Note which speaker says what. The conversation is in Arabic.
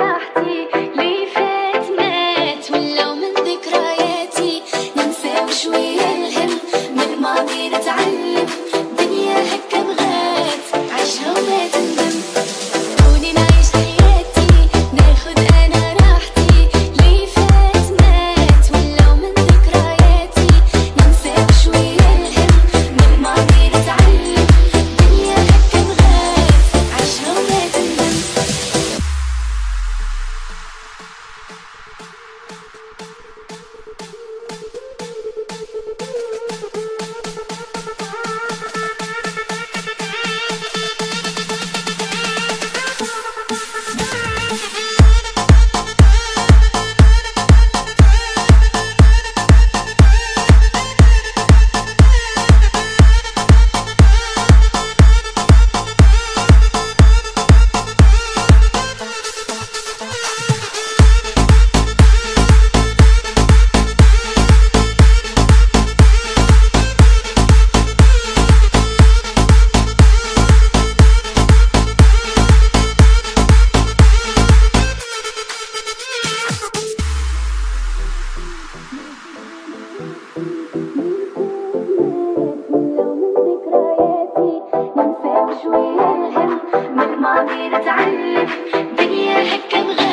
Speaker 1: راحتي chemistry.